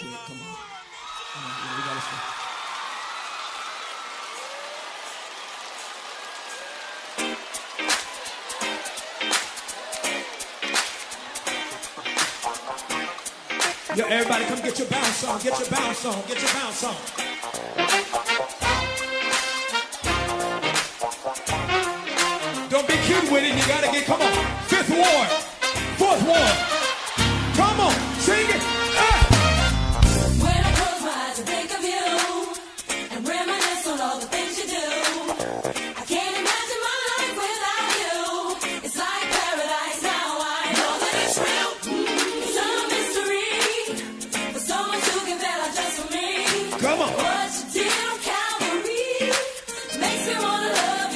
it. Come on. Come on. Yeah, we gotta. Yo, everybody, come get your bounce on, get your bounce on, get your bounce on. Don't be cute with it, you gotta get, come on. Fifth ward, fourth ward.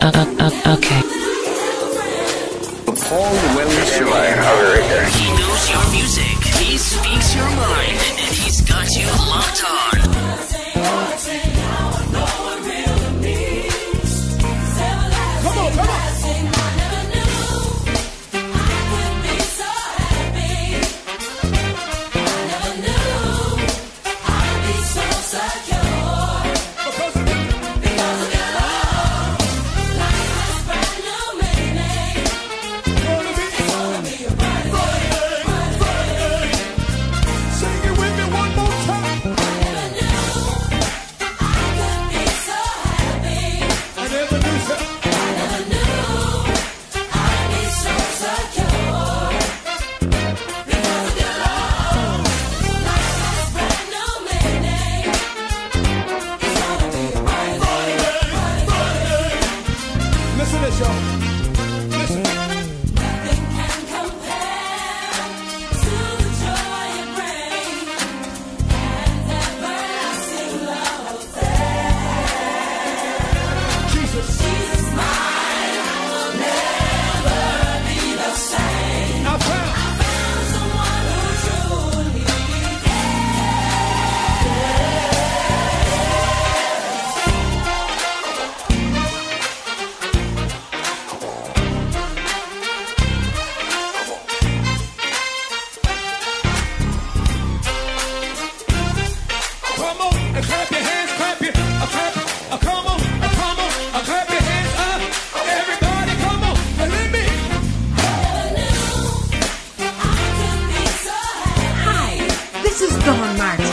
Uh, uh, uh, okay. The Paul Llewellyn Show. He knows your music. He speaks your mind. And he's got you locked on. Don Martin,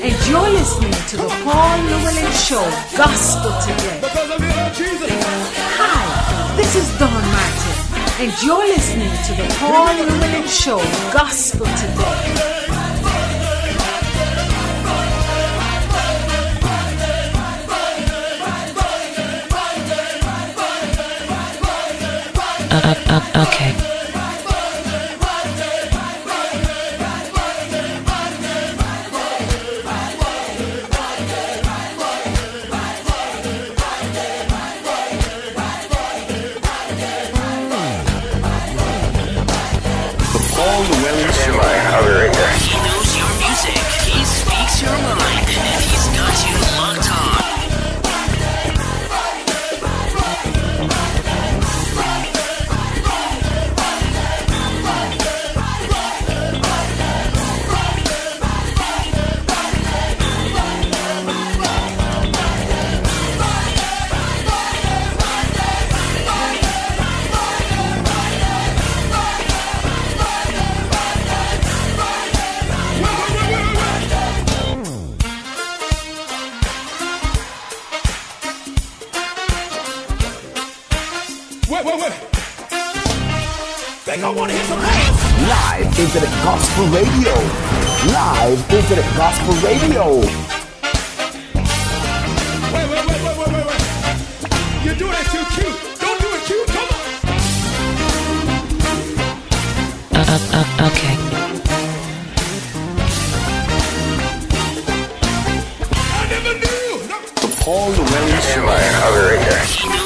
and you're listening to the Paul Llewellyn Show Gospel Today. Hi, this is Don Martin, and you're listening to the Paul Llewellyn Show Gospel Today. Uh, uh, uh, okay. Wait, wait, wait. They gonna wanna hear some hands. Live Internet Gospel Radio. Live Internet Gospel Radio. Wait, wait, wait, wait, wait, wait, wait. You're doing it too cute. Don't do it cute. Come on. Uh, uh, uh, okay. I The Paul Llewellyn Show. Am I over right there?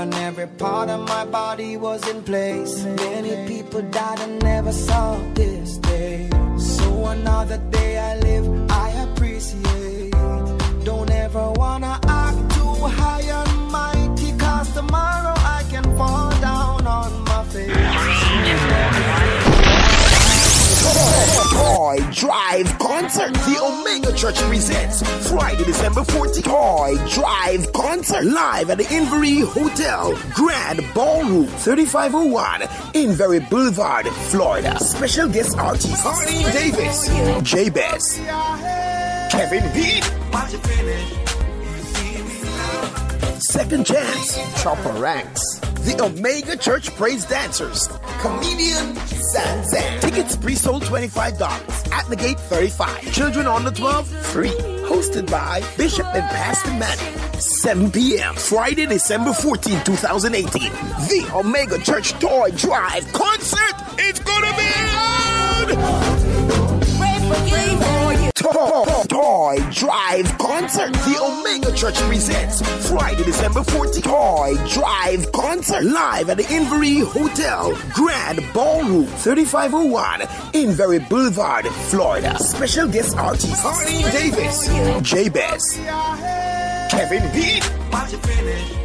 and every part of my body was in place. Many people died and never saw this day. Concert. The Omega Church presents Friday, December 14th. Toy Drive Concert live at the Inverrary Hotel, Grand Ballroom, 3501 Inverrary Boulevard, Florida. Special guest artists Harley Davis, Kevin Heat, Watch it finish. Second Chance, Chopper Ranks, The Omega Church Praise Dancers, Comedian Sanzan. Tickets pre-sold $25, at the gate 35 Children under 12, free. Hosted by Bishop and Pastor Manny. 7 p.m. Friday, December 14, 2018. The Omega Church Toy Drive Concert. It's gonna be loud! Toy, Drive Concert. The Omega Church presents Friday, December 14th. Toy Drive Concert live at the Inverrary Hotel, Grand Ballroom, 3501 Inverrary Boulevard, Florida. Special guest artists Harley Davis, Kevin Heat, Watch it finish.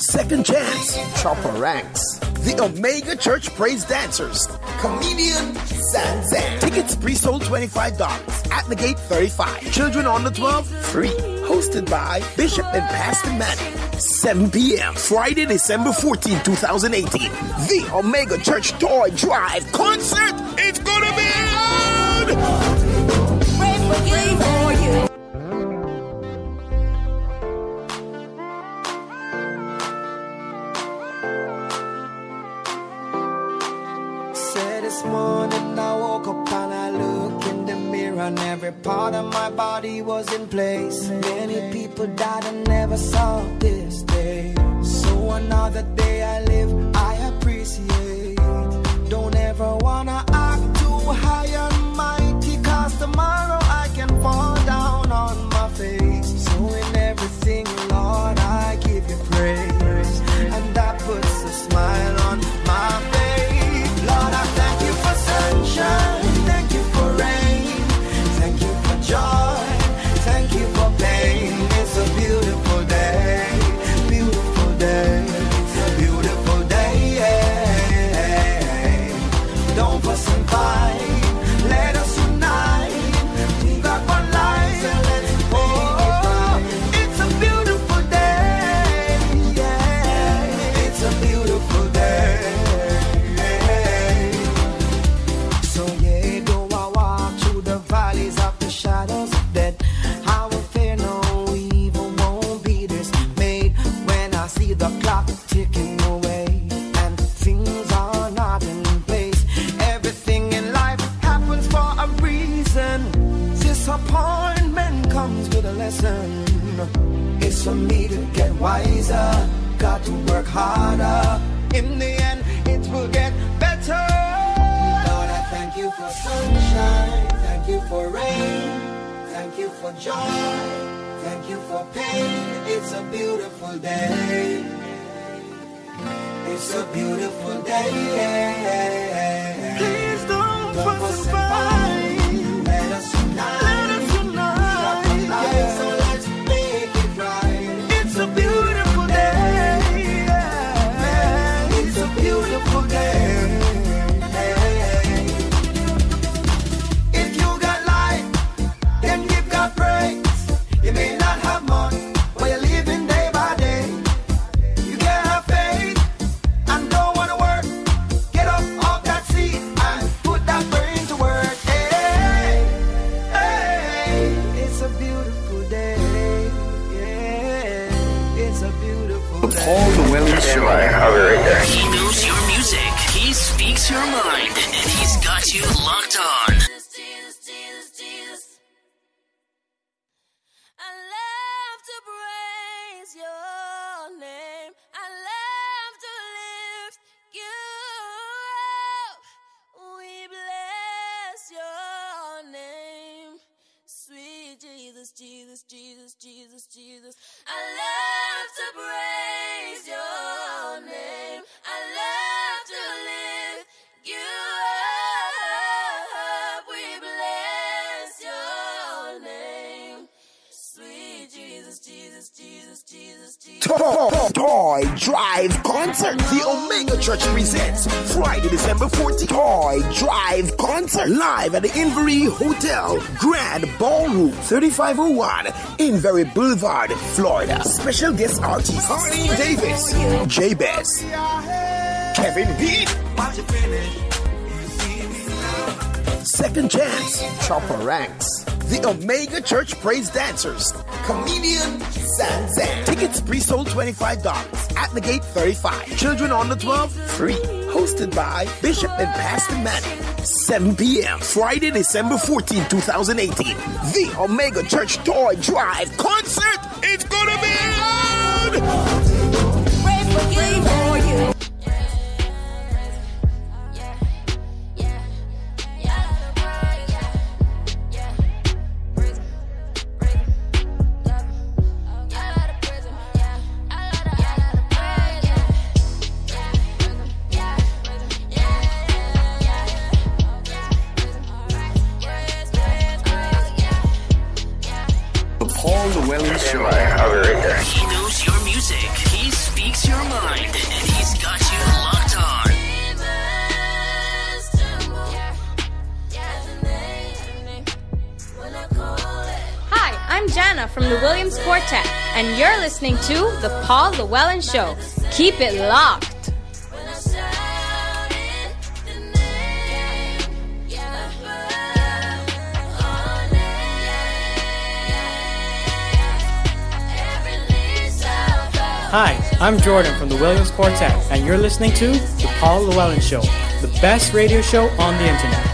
Second Chance, Chopper Ranks, The Omega Church Praise Dancers, Comedian Sanzan. Tickets pre-sold $25, at the gate 35 Children under 12, free. Hosted by Bishop and Pastor Manny. 7 p.m. Friday, December 14, 2018. The Omega Church Toy Drive Concert. It's gonna be loud! This morning I woke up and I look in the mirror and every part of my body was in place. Many people died and never saw this day. So another day I live, I appreciate. Don't ever wanna act too high and Disappointment comes with a lesson. It's for me to get wiser, got to work harder. In the end, it will get better. Lord, I thank you for sunshine, thank you for rain, thank you for joy, thank you for pain. It's a beautiful day. It's a beautiful day. Jesus, Jesus. I love Toy, Drive Concert. The Omega Church presents Friday, December 14th. Toy Drive Concert. Live at the Inverrary Hotel. Grand Ballroom 3501 Inverrary Boulevard, Florida. Special guest artists Harley Davis, J Bess, Kevin Beat, Second Chance, Chopper Ranks, the Omega Church Praise Dancers, Comedian Tickets pre-sold $25 at the gate 35. Children under 12 free. Hosted by Bishop and Pastor Manny. 7 p.m. Friday, December 14, 2018. The Omega Church Toy Drive concert. It's gonna be loud. I'm Jana from the Williams Quartet, and you're listening to The Paul Llewellyn Show. Keep it locked. Hi, I'm Jordan from the Williams Quartet, and you're listening to The Paul Llewellyn Show, the best radio show on the internet.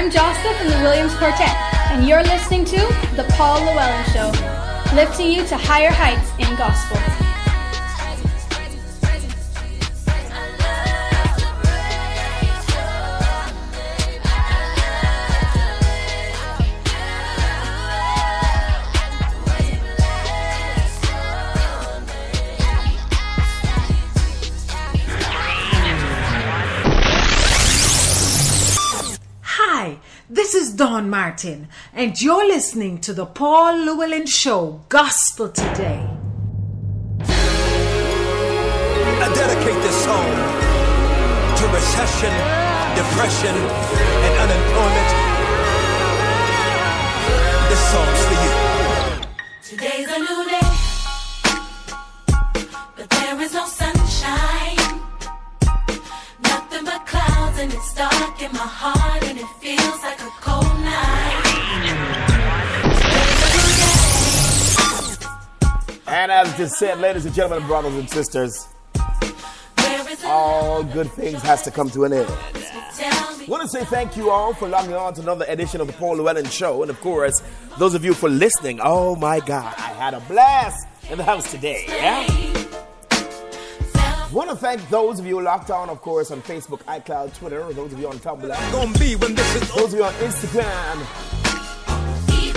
I'm Jocelyn from the Williams Quartet, and you're listening to The Paul Llewellyn Show, lifting you to higher heights in gospel. This is Dawn Martin, and you're listening to the Paul Llewellyn Show Gospel Today. I dedicate this song to recession, depression, and unemployment. This song's for you. Today's a new day, but there is no sunshine. Nothing but clouds, and it's dark in my heart, and it feels just said, ladies and gentlemen, brothers and sisters, There is a all good things has to come to an end. want to say thank you all for logging on to another edition of the Paul Llewellyn Show. And of course, those of you for listening. Oh my God, I had a blast in the house today. Yeah? want to thank those of you locked on, of course, on Facebook, iCloud, Twitter, those of you on Tumblr, Gonna be when this is those of you on Instagram.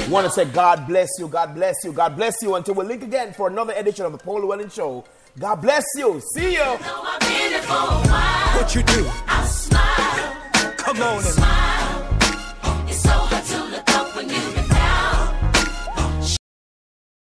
Want to say God bless you, God bless you, God bless you until we link again for another edition of the Paul Llewellyn Show. God bless you. See you. I've been here for a while. what you do. I smile, Come on and smile.